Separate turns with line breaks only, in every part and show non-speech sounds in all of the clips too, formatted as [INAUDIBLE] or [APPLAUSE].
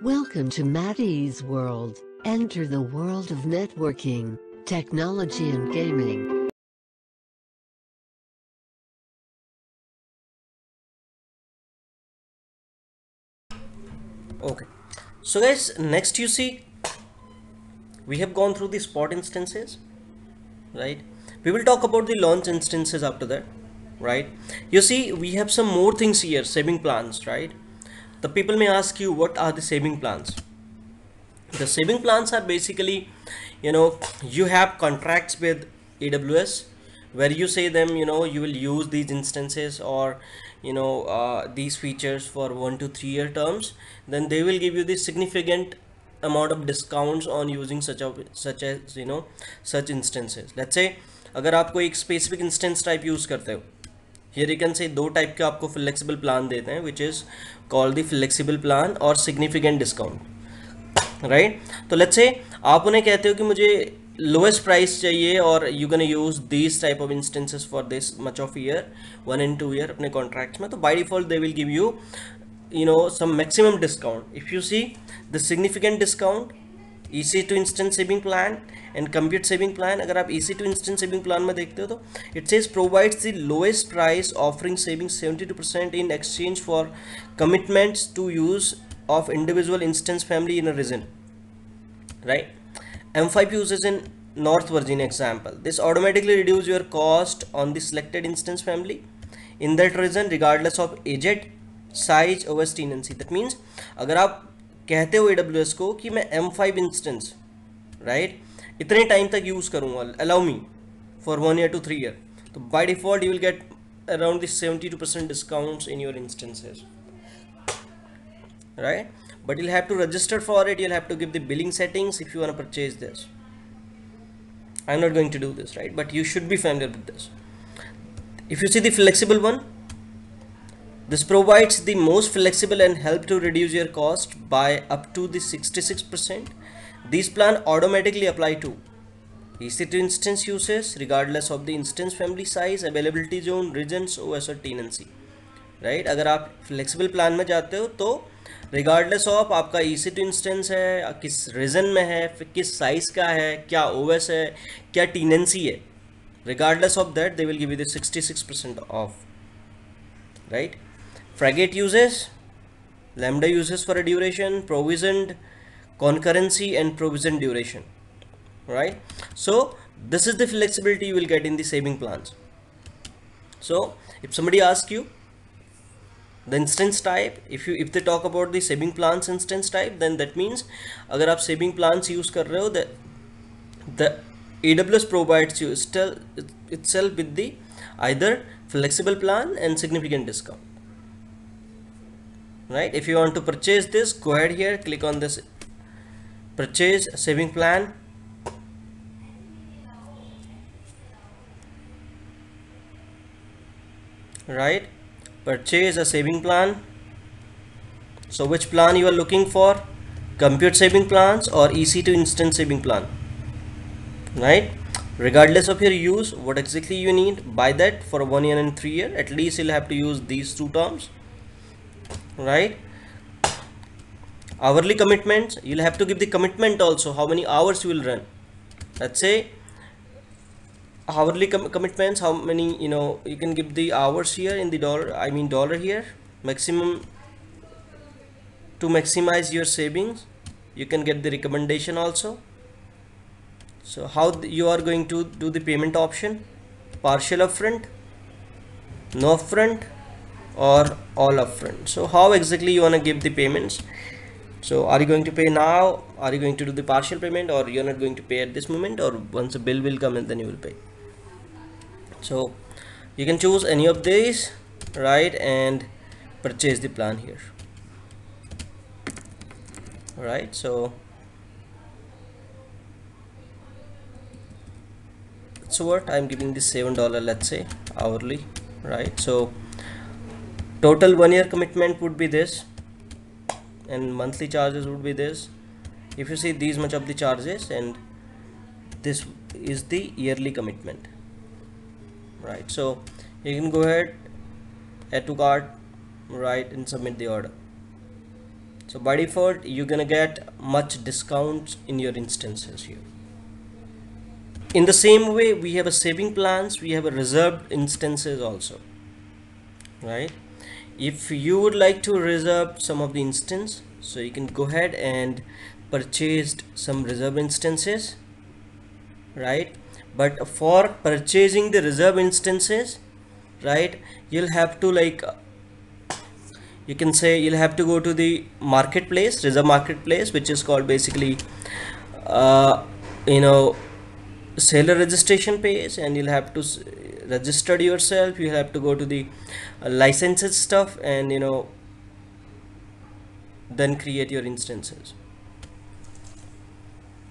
Welcome to Maddy's World. Enter the world of networking, technology, and gaming.
okay so guys next you see we have gone through the spot instances right we will talk about the launch instances after that right you see we have some more things here saving plans right the people may ask you what are the saving plans the saving plans are basically you know you have contracts with aws where you say them you know you will use these instances or you know uh, these features for one to three year terms then they will give you the significant amount of discounts on using such a such as you know such instances let's say अगर आप कोई एक specific instance type use करते हो Here you can say दो type के आपको flexible plan देते हैं which is call the flexible plan और सिग्निफिकेंट डिस्काउंट राइट तो लेट्स से आप उन्हें कहते हो कि मुझे लोएस्ट प्राइस चाहिए और you can use this type of instances for this much of year one and two year अपने कॉन्ट्रैक्ट्स में तो by default they will give you you know, some maximum discount. If you see the significant discount E two instant saving plan and compute saving plan, अगर आप E two instant saving plan में देखते हो तो it says provides the lowest price offering saving seventy two percent in exchange for commitments to use of individual instance family in a region right M five usages in north Virginia example this automatically reduce your cost on the selected instance family in that region regardless of AZ size over tenancy. That means अगर आप कहते हो A को कि मैं M five instance right इतने time तक use करूँगा। Allow me for one year two three year तो by default you will get around seventy two percent discount in your instances right but you'll have to register for it you'll have to give the billing settings if you purchase this I am not going to do this right but you should be familiar with this if you see the flexible one this provides the most flexible and help to reduce your cost by up to the 66%. These plan automatically apply to EC2 instance uses regardless of the instance family size, availability zone, regions, OS और tenancy. Right right? अगर आप flexible plan में जाते हो तो regardless of आपका E C to instance है किस रीजन में है किस साइज़ का है क्या ओ एस है क्या टीनेंसी है regardless of that they will give you the sixty six percent of right Fargate uses lambda uses for a duration provisioned concurrency and provisioned duration right? So this is the flexibility you will get in the saving plans. So if somebody asks you the instance type if you if they talk about the saving plans instance type then that means अगर आप saving plans use कर रहे हो the the AWS provides you still itself with the either flexible plan and significant discount right? If you want to purchase this go ahead here click on this purchase saving plan. Right? Purchase a saving plan. So which plan you are looking for? Compute saving plans or EC2 instant saving plan. Right? Regardless of your use what exactly you need buy that for one year and three year. At least you'll have to use these two terms right? Hourly commitments you'll have to give the commitment also how many hours you will run. Let's say hourly com commitments how many you know you can give the hours here in the dollar i mean dollar here maximum to maximize your savings you can get the recommendation also. So how you are going to do the payment option? Partial upfront? No upfront or all upfront so how exactly you want to give the payments? So are you going to pay now? Are you going to do the partial payment or you're not going to pay at this moment or once a bill will come and then you will pay? So you can choose any of these right and purchase the plan here. Right so so what? I'm giving this seven dollar let's say hourly right? So total one year commitment would be this and monthly charges would be this. If you see these much of the charges and this is the yearly commitment. Right so you can go ahead add to cart right and submit the order. So by default you're gonna get much discounts in your instances here. In the same way we have a saving plans we have a reserved instances also. Right if you would like to reserve some of the instance so you can go ahead and purchase some reserve instances right? But for purchasing the reserve instances right you'll have to like you can say you'll have to go to the marketplace reserve marketplace which is called basically uh, you know seller registration page and you'll have to register yourself you have to go to the uh, licenses stuff and you know then create your instances.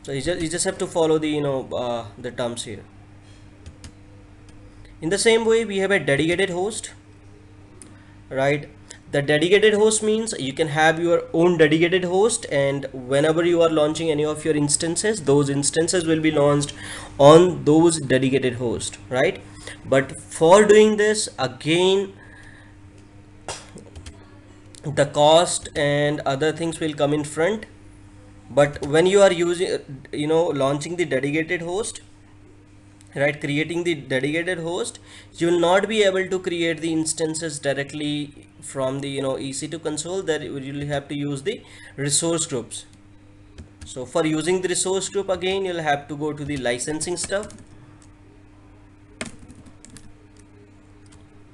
So you just, you just have to follow the you know uh, the terms here. In the same way we have a dedicated host right? The dedicated host means you can have your own dedicated host and whenever you are launching any of your instances those instances will be launched on those dedicated host right but for doing this again the cost and other things will come in front. But when you are using you know launching the dedicated host right creating the dedicated host you will not be able to create the instances directly from the you know ec2 console. That you will have to use the resource groups. So for using the resource group again you'll have to go to the licensing stuff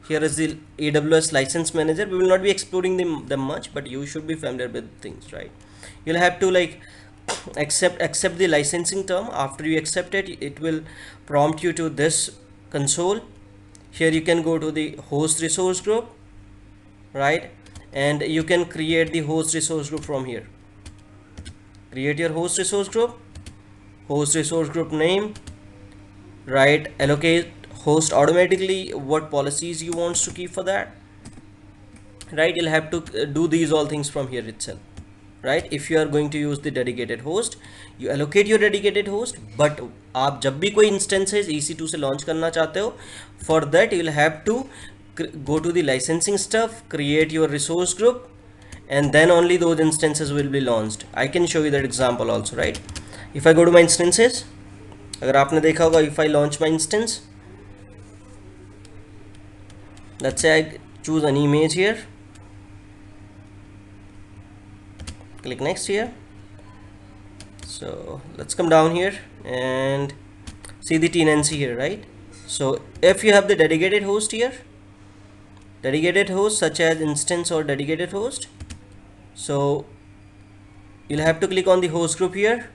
here is the aws license manager. We will not be exploring them, them much but you should be familiar with things right? You'll have to like [COUGHS] accept accept the licensing term. After you accept it it will prompt you to this console. Here you can go to the host resource group right? And you can create the host resource group from here. Create your host resource group host resource group name right? Allocate host automatically what policies you want to keep for that right you'll have to uh, do these all things from here itself right if you are going to use the dedicated host you allocate your dedicated host but आप जब भी कोई instances EC2 से launch करना चाहते हो for that you will have to go to the licensing stuff create your resource group and then only those instances will be launched I can show you that example also right if I go to my instances अगर आपने देखा होगा if I launch my instance let's say I choose an image here. Click next here. So let's come down here and see the tenancy here right? So if you have the dedicated host here dedicated host such as instance or dedicated host so you'll have to click on the host group here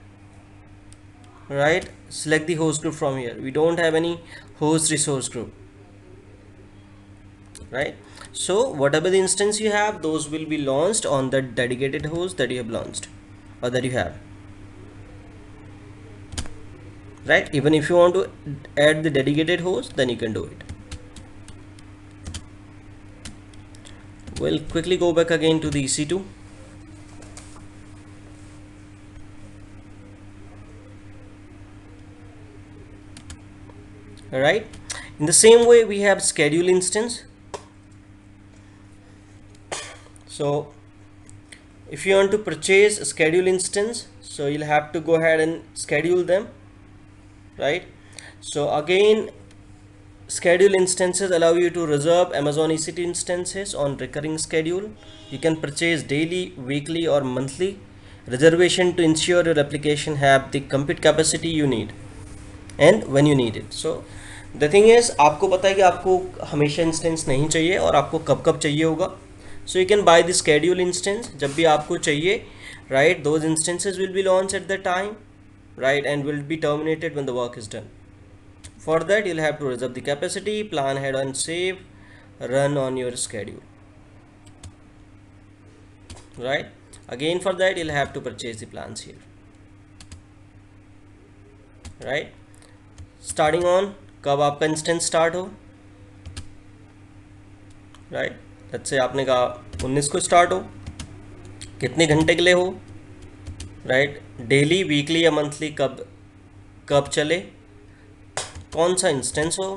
right? Select the host group from here. We don't have any host resource group right? So whatever the instance you have those will be launched on the dedicated host that you have launched or that you have. Right? Even if you want to add the dedicated host then you can do it. We'll quickly go back again to the EC2 all right in the same way we have schedule instance so if you want to purchase a schedule instance so you'll have to go ahead and schedule them right so again schedule instances allow you to reserve amazon ec2 instances on recurring schedule you can purchase daily weekly or monthly reservation to ensure your application have the compute capacity you need and when you need it so the thing is आपको पता है कि आपको हमेशा instance नहीं चाहिए और आपको कब कब चाहिए होगा so you can buy the schedule instance जब भी आपको चाहिए right those instances will be launched at the time right and will be terminated when the work is done for that you'll have to reserve the capacity plan ahead and save run on your schedule right again for that you'll have to purchase the plans here right starting on कब आपका instance start हो right right? जैसे आपने कहा 19 को start हो। कितने घंटे के लिए हो? राइट डेली वीकली या मंथली कब कब चले? कौन सा इंस्टेंस हो?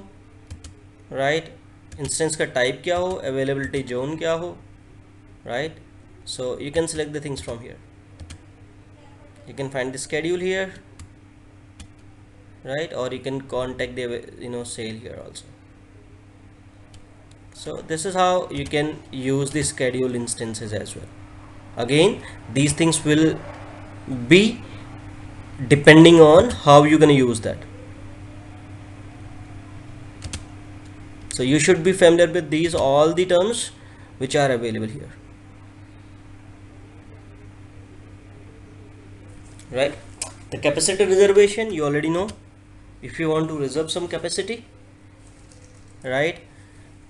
राइट इंस्टेंस का टाइप क्या हो? अवेलेबिलिटी जोन क्या हो? Right so you can select the things from here you can find the schedule here right और you can contact to know sale here also so this is how you can use the schedule instances as well. Again these things will be depending on how you're going to use that. So you should be familiar with these all the terms which are available here. Right? The capacity reservation you already know. If you want to reserve some capacity right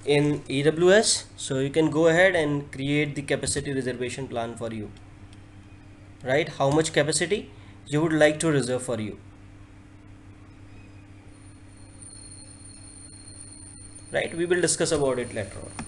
in AWS so you can go ahead and create the capacity reservation plan for you. Right? How much capacity you would like to reserve for you. Right? We will discuss about it later on